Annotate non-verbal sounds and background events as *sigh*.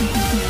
Thank *laughs* you.